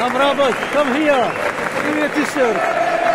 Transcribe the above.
Come, Robert, come here. Give me a t-shirt.